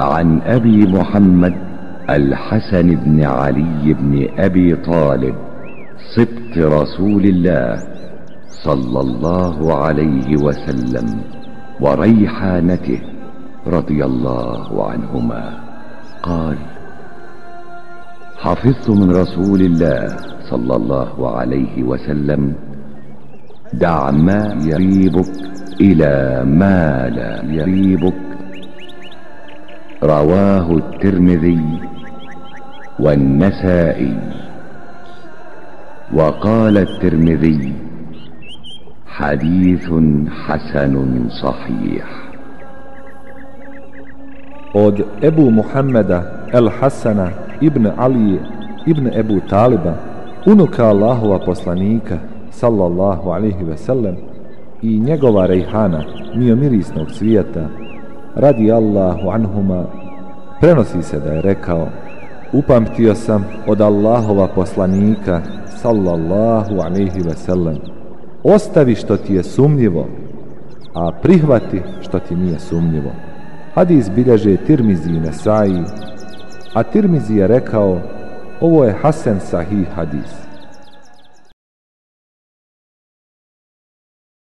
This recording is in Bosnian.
عن أبي محمد الحسن بن علي بن أبي طالب سبط رسول الله صلى الله عليه وسلم وريحانته رضي الله عنهما. قال حفظت من رسول الله صلى الله عليه وسلم دع ما يريبك إلى ما لا يريبك رواه الترمذي والنسائي وقال الترمذي حديث حسن صحيح od Ebu Muhammeda El Hasana ibn Ali ibn Ebu Taliba unuka Allahova poslanika sallallahu alaihi ve sellem i njegova rejhana mirisnog svijeta radi Allahu anhuma prenosi se da je rekao upamtio sam od Allahova poslanika sallallahu alaihi ve sellem ostavi što ti je sumnjivo a prihvati što ti nije sumnjivo. Hadis bilježe Tirmizi i Nesai a Tirmizi je rekao ovo je Hasan sahih hadis.